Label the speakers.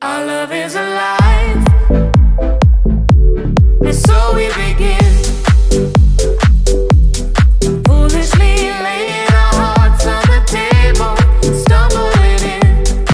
Speaker 1: Our love is alive, and so we begin.